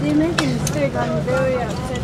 They make a mistake. I'm very upset.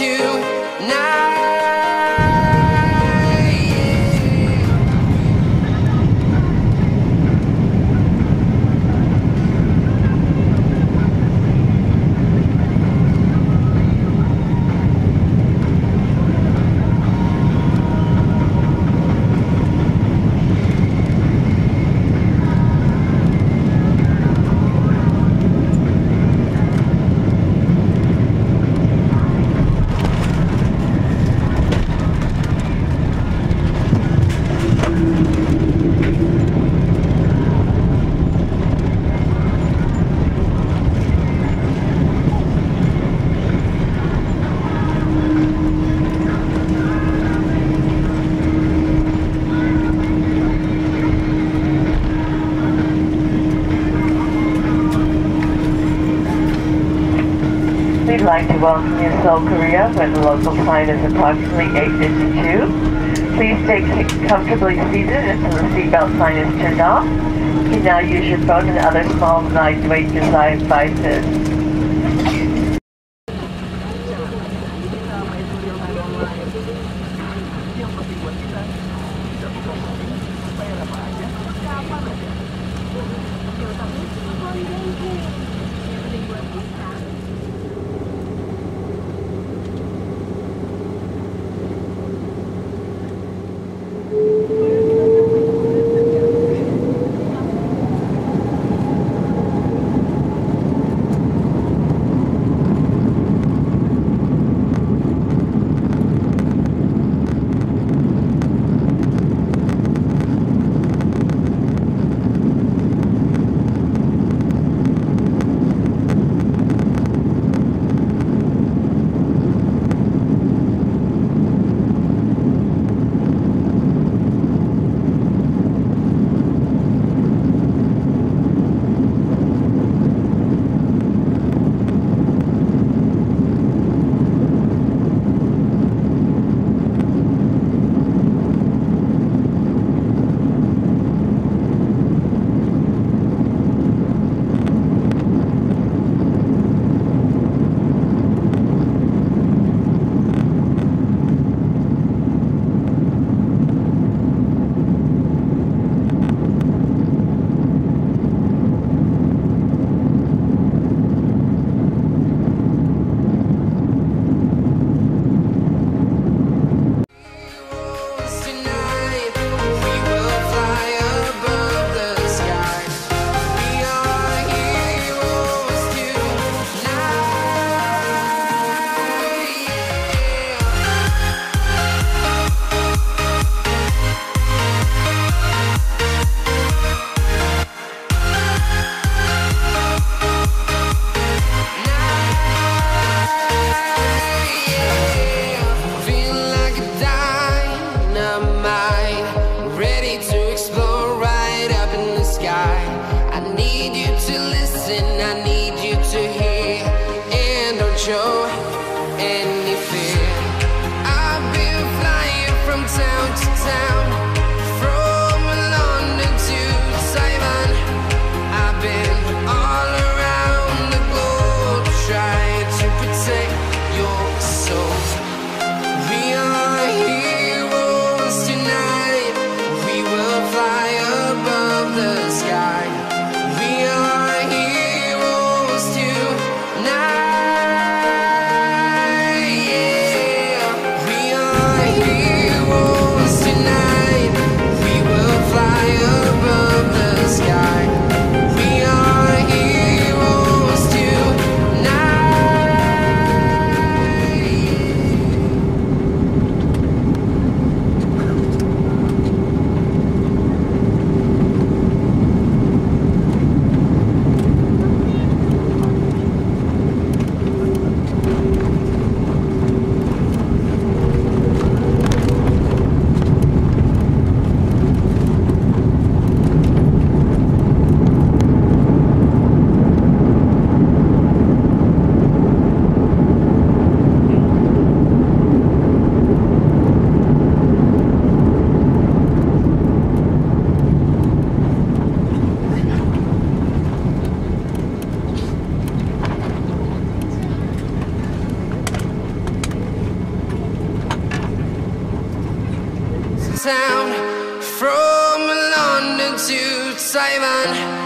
tonight. like to welcome you to Seoul, Korea, where the local time is approximately 8.52. Please stay comfortably seated until the seatbelt sign is turned off. You can now use your phone and other small device devices. to Taiwan.